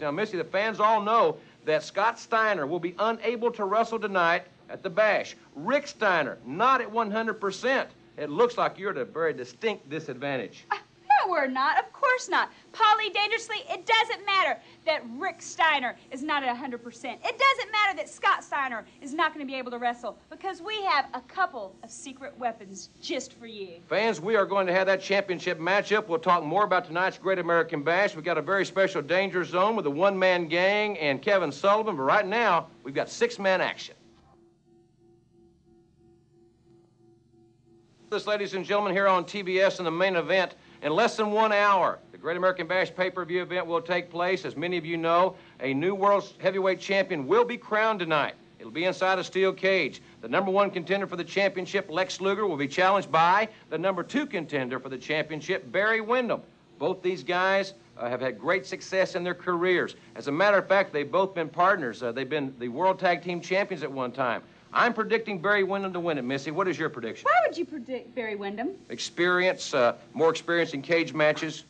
Now, Missy, the fans all know that Scott Steiner will be unable to wrestle tonight at the Bash. Rick Steiner, not at 100%. It looks like you're at a very distinct disadvantage. We're not. Of course not. Polly Dangerously, it doesn't matter that Rick Steiner is not at 100%. It doesn't matter that Scott Steiner is not going to be able to wrestle because we have a couple of secret weapons just for you. Fans, we are going to have that championship matchup. We'll talk more about tonight's Great American Bash. We've got a very special danger zone with a one-man gang and Kevin Sullivan, but right now, we've got six-man action. This, ladies and gentlemen, here on TBS in the main event, in less than one hour, the Great American Bash pay-per-view event will take place. As many of you know, a new world heavyweight champion will be crowned tonight. It'll be inside a steel cage. The number one contender for the championship, Lex Luger, will be challenged by the number two contender for the championship, Barry Windham. Both these guys uh, have had great success in their careers. As a matter of fact, they've both been partners. Uh, they've been the World Tag Team Champions at one time. I'm predicting Barry Windham to win it, Missy. What is your prediction? Why would you predict Barry Windham? Experience, uh, more experience in cage matches,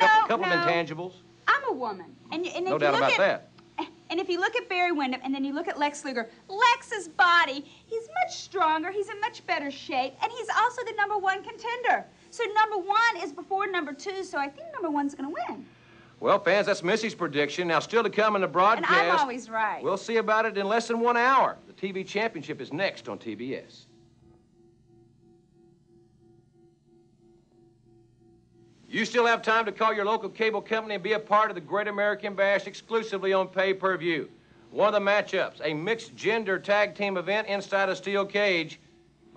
no, couple, couple no. of intangibles. I'm a woman, and, and no if doubt you look about at, that. And if you look at Barry Windham and then you look at Lex Luger, Lex's body, he's much stronger, he's in much better shape, and he's also the number one contender. So number one is before number two, so I think number one's going to win. Well, fans, that's Missy's prediction. Now, still to come in the broadcast. And I'm always right. We'll see about it in less than one hour. The TV championship is next on TBS. You still have time to call your local cable company and be a part of the Great American Bash exclusively on pay-per-view. One of the matchups, a mixed gender tag team event inside a steel cage.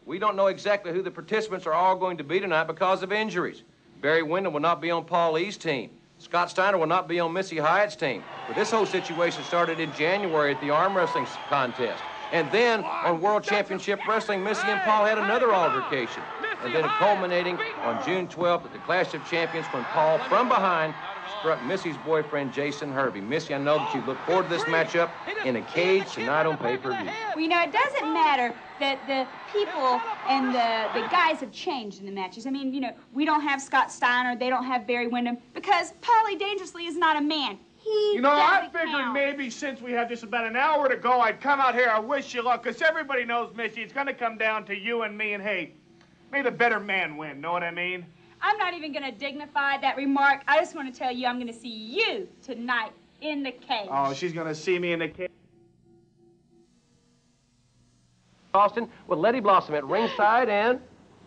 We don't know exactly who the participants are all going to be tonight because of injuries. Barry Windham will not be on Paul E's team. Scott Steiner will not be on Missy Hyatt's team. But this whole situation started in January at the arm wrestling contest. And then on World Championship Wrestling, Missy and Paul had another altercation. And then culminating on June 12th at the Clash of Champions when Paul, from behind, struck Missy's boyfriend, Jason Hervey. Missy, I know that you look forward to this matchup in a cage tonight on pay-per-view. Well, you know, it doesn't matter that the people and the, the guys have changed in the matches. I mean, you know, we don't have Scott Steiner, they don't have Barry Windham, because Paulie Dangerously is not a man. He You know, I figured count. maybe since we have just about an hour to go, I'd come out here. I wish you luck, because everybody knows, Missy, it's going to come down to you and me, and hey, may the better man win. Know what I mean? I'm not even going to dignify that remark. I just want to tell you I'm going to see you tonight in the cage. Oh, she's going to see me in the cage. Austin with Lady Blossom at ringside and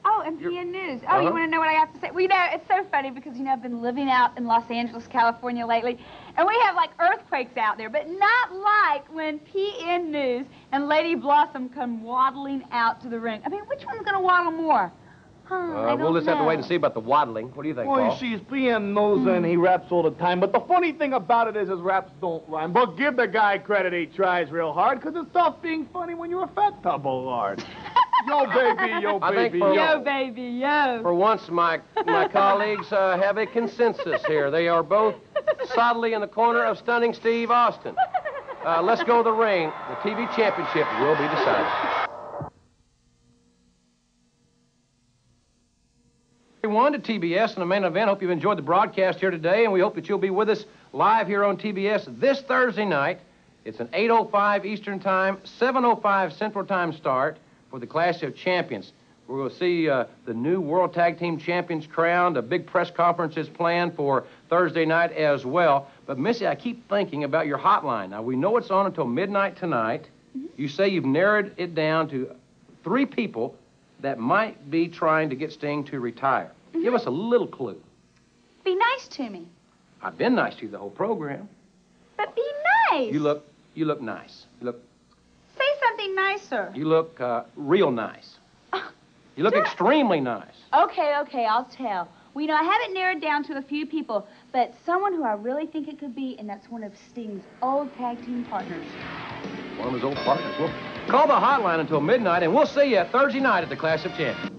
Oh, and PN News. Oh, you Uh-huh. want to know what I have to say? Well, you know, it's so funny because, you know, I've been living out in Los Angeles, California lately, and we have, like, earthquakes out there, but not like when PN News and Lady Blossom come waddling out to the ring. I mean, which one's going to waddle more? Huh, I uh, don't we'll just have to wait and see about the waddling. What do you think, Well, you Paul? see, his PN News and he raps all the time. But the funny thing about it is his raps don't rhyme. But give the guy credit, he tries real hard, because it's tough being funny when you're a fat tub double lard. yo, baby, yo, I think baby, for- yo. Yo, baby, yo. For once, my, my colleagues uh, have a consensus here. They are both solidly in the corner of stunning Steve Austin. Uh, let's go to the ring. The TV championship will be decided. Everyone to TBS and the main event. Hope you've enjoyed the broadcast here today, and we hope that you'll be with us live here on TBS this Thursday night. It's an 8.05 Eastern Time, 7.05 Central Time start for the Clash of Champions. We're going to see uh, the new World Tag Team Champions crowned. A big press conference is planned for Thursday night as well. But, Missy, I keep thinking about your hotline. Now, we know it's on until midnight tonight. You say you've narrowed it down to three people that might be trying to get Sting to retire. Give us a little clue. Be nice to me. I've been nice to you the whole program. But be nice. You look, you look nice. You look, Say something nicer. you look uh, real nice. You look extremely nice. Okay, okay, I'll tell. Well, you know, I have it narrowed down to a few people, but someone who I really think it could be, and that's one of Sting's old tag team partners. One of his old partners. Well, call the hotline until midnight, and we'll see you Thursday night at the Clash of Champions.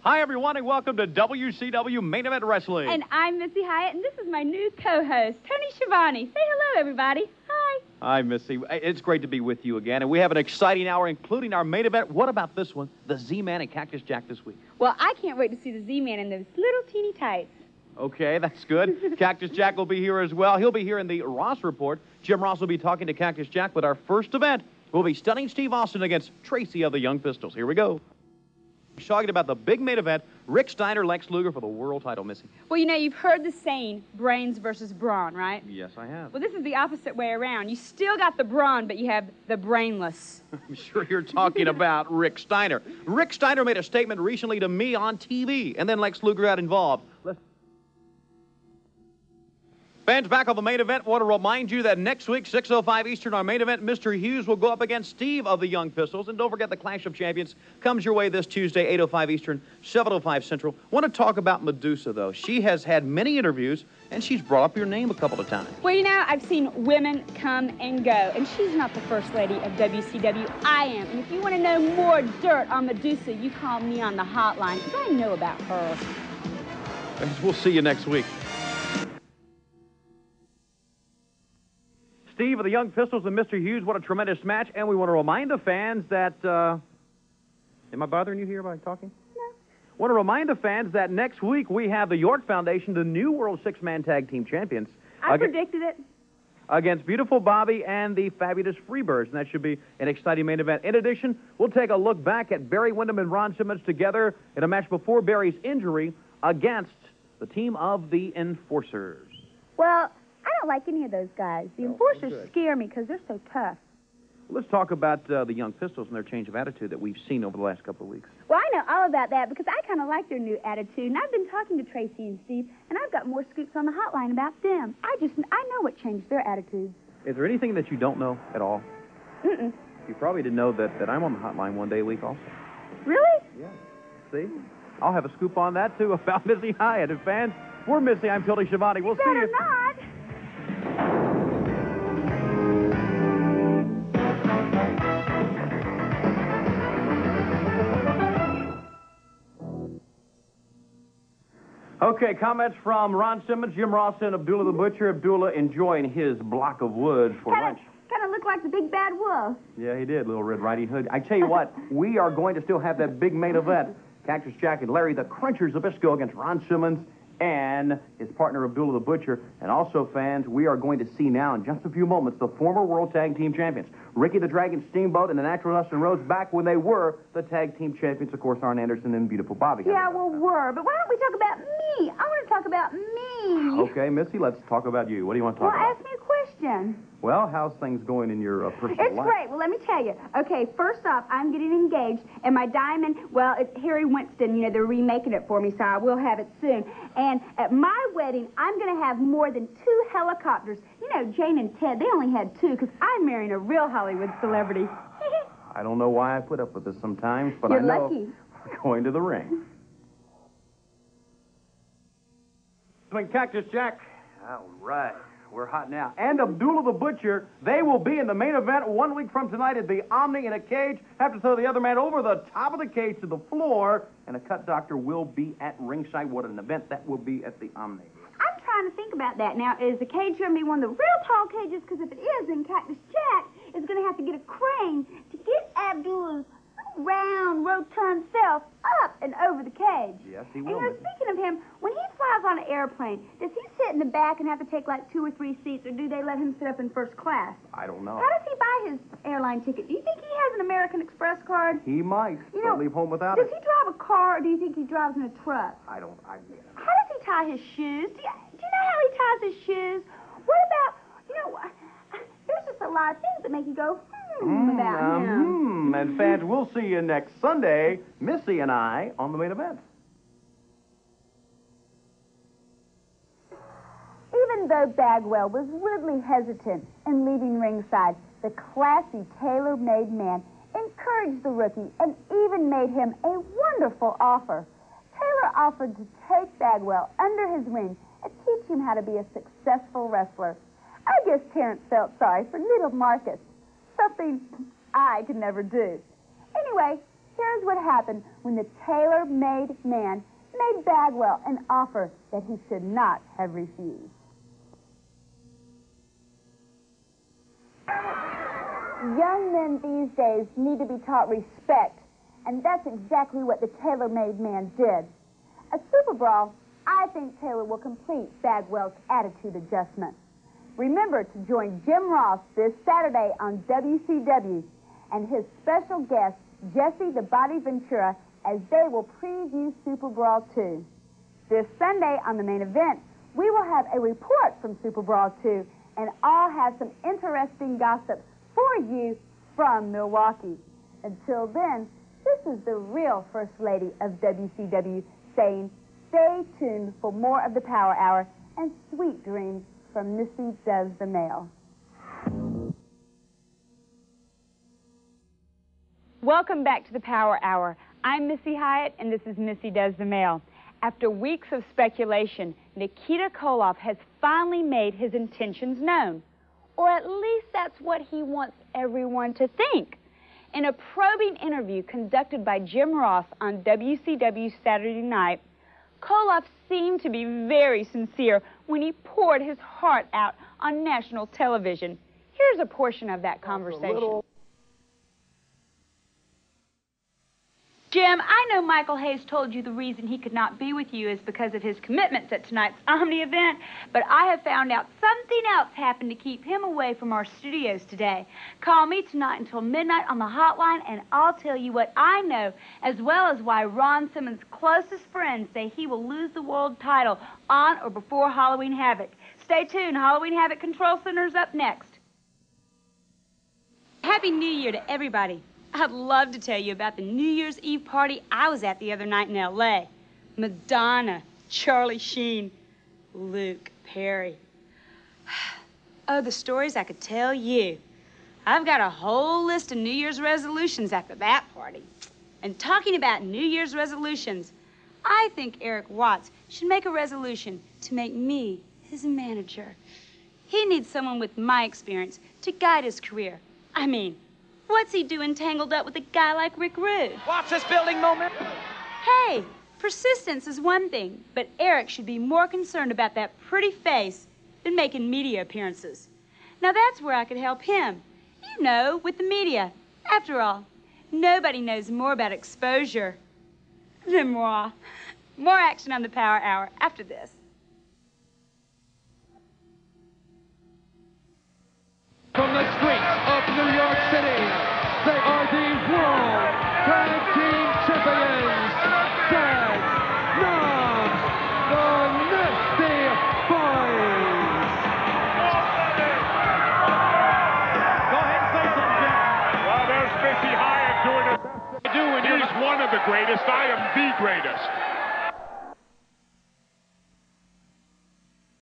Hi, everyone, and welcome to WCW Main Event Wrestling. And I'm Missy Hyatt, and this is my new co-host, Tony Schiavone. Say hello, everybody. Hi. Hi, Missy. It's great to be with you again, and we have an exciting hour, including our main event. What about this one? The Z-Man and Cactus Jack this week. Well, I can't wait to see the Z-Man in those little teeny tights. Okay, that's good. Cactus Jack will be here as well. He'll be here in the Ross Report. Jim Ross will be talking to Cactus Jack, but our first event will be stunning Steve Austin against Tracy of the Young Pistols. Here we go. Talking about the big main event, Rick Steiner, Lex Luger for the world title, Missy. Well, you know, you've heard the saying, brains versus brawn, right? Yes, I have. Well, this is the opposite way around. You still got the brawn, but you have the brainless. I'm sure you're talking about Rick Steiner. Rick Steiner made a statement recently to me on TV, and then Lex Luger got involved. Let's Fans back on the main event, want to remind you that next week, 6.05 Eastern, our main event, Mr. Hughes will go up against Steve of the Young Pistols. And don't forget the Clash of Champions comes your way this Tuesday, 8.05 Eastern, 7.05 Central. want to talk about Medusa, though. She has had many interviews, and she's brought up your name a couple of times. Well, you know, I've seen women come and go, and she's not the first lady of WCW. I am. And if you want to know more dirt on Medusa, you call me on the hotline, because I know about her. We'll see you next week. Steve of the Young Pistols and Mr. Hughes, what a tremendous match. And we want to remind the fans that. Uh, am I bothering you here by talking? No. Want to remind the fans that next week we have the York Foundation, the new World Six Man Tag Team Champions. I ag- predicted it. Against Beautiful Bobby and the Fabulous Freebirds, and that should be an exciting main event. In addition, we'll take a look back at Barry Windham and Ron Simmons together in a match before Barry's injury against the team of the Enforcers. Well, don't like any of those guys. The enforcers scare me because they're so tough. Let's talk about uh, the Young Pistols and their change of attitude that we've seen over the last couple of weeks. Well, I know all about that because I kind of like their new attitude, and I've been talking to Tracy and Steve, and I've got more scoops on the hotline about them. I just, I know what changed their attitudes. Is there anything that you don't know at all? Mm-mm. You probably didn't know that, that I'm on the hotline one day a week also. Really? Yeah. See? I'll have a scoop on that, too, about Missy Hyatt. And fans, we're Missy. I'm Tildy Schiavone. We'll see you. not. Okay, comments from Ron Simmons, Jim Ross, and Abdullah the Butcher. Abdullah enjoying his block of wood for Kind lunch. kind of look like the big bad wolf. Yeah, he did, Little Red Riding Hood. I tell you what, we are going to still have that big main event. Cactus Jack and Larry, the Crunchers of Isco against Ron Simmons and his partner Abdullah the Butcher. And also, fans, we are going to see now in just a few moments the former World Tag Team Champions, Ricky the Dragon Steamboat and the Natural Dustin Rhodes, back when they were the Tag Team Champions. Of course, Arn Anderson and Beautiful Bobby. Yeah, well, were. But why don't we talk about me? I want to talk about me. Okay, Missy, let's talk about you. What do you want to Well, talk about? Well, ask me a question. Well, how's things going in your uh, personal It's life? great. Well, let me tell you. Okay, first off, I'm getting engaged, and my diamond, well, it's Harry Winston. You know, they're remaking it for me, so I will have it soon. And at my wedding, I'm going to have more than two helicopters. You know, Jane and Ted, they only had two because I'm marrying a real Hollywood celebrity. I don't know why I put up with this sometimes, but You're I know lucky. we're going to the ring. Swing Cactus Jack. All right. We're hot now. And Abdullah the Butcher, they will be in the main event one week from tonight at the Omni in a cage. Have to throw the other man over the top of the cage to the floor. And a cut doctor will be at ringside. What an event that will be at the Omni. I'm trying to think about that now. Is the cage going to be one of the real tall cages? Because if it is, then Cactus Jack is going to have to get a crane to get Abdullah's round, rotund self up and over the cage. Yes, he And will. you know, speaking of him, when he flies on an airplane, does he sit in the back and have to take like two or three seats, or do they let him sit up in first class? I don't know. How does he buy his airline ticket? Do you think he has an American Express card? He might. You know, leave home without Does it. he drive a car, or do you think he drives in a truck? I don't. I. How does he tie his shoes? Do you, do you know how he ties his shoes? What about, you know, there's just a lot of things that make you go, hmm, about um, him. hmm. And fans, we'll see you next Sunday, Missy and I, on the main event. Even though Bagwell was rudely hesitant in leaving ringside, the classy tailor-made man encouraged the rookie and even made him a wonderful offer. Taylor offered to take Bagwell under his wing and teach him how to be a successful wrestler. I guess Terrence felt sorry for little Marcus, something I could never do. Anyway, here's what happened when the tailor-made man made Bagwell an offer that he should not have refused. Young men these days need to be taught respect, and that's exactly what the tailor-made man did. A Super Brawl, I think Taylor will complete Bagwell's attitude adjustment. Remember to join Jim Ross this Saturday on WCW and his special guest, Jesse the Body Ventura, as they will preview Super Brawl 2. This Sunday on the main event, we will have a report from Super Brawl 2, and I'll have some interesting gossip for you from Milwaukee. Until then, this is the real First Lady of WCW saying, stay tuned for more of the Power Hour and sweet dreams from Missy Does the Mail. Welcome back to the Power Hour. I'm Missy Hyatt, and this is Missy Does the Mail. After weeks of speculation, Nikita Koloff has finally made his intentions known. Or at least that's what he wants everyone to think. In a probing interview conducted by Jim Ross on WCW Saturday Night, Koloff seemed to be very sincere when he poured his heart out on national television. Here's a portion of that conversation. Jim, I know Michael Hayes told you the reason he could not be with you is because of his commitments at tonight's Omni event, but I have found out something else happened to keep him away from our studios today. Call me tonight until midnight on the hotline, and I'll tell you what I know, as well as why Ron Simmons' closest friends say he will lose the world title on or before Halloween Havoc. Stay tuned. Halloween Havoc Control Center's up next. Happy New Year to everybody. I'd love to tell you about the New Year's Eve party I was at the other night in L.A. Madonna, Charlie Sheen, Luke Perry. Oh, the stories I could tell you. I've got a whole list of New Year's resolutions after that party. And talking about New Year's resolutions, I think Erik Watts should make a resolution to make me his manager. He needs someone with my experience to guide his career. I mean, What's he doing tangled up with a guy like Rick Rude? Watch this building momentum. Hey, persistence is one thing, but Erik should be more concerned about that pretty face than making media appearances. Now that's where I could help him. You know, with the media. After all, nobody knows more about exposure than moi. More action on the Power Hour after this. From the streets of New York City, greatest. I am the greatest.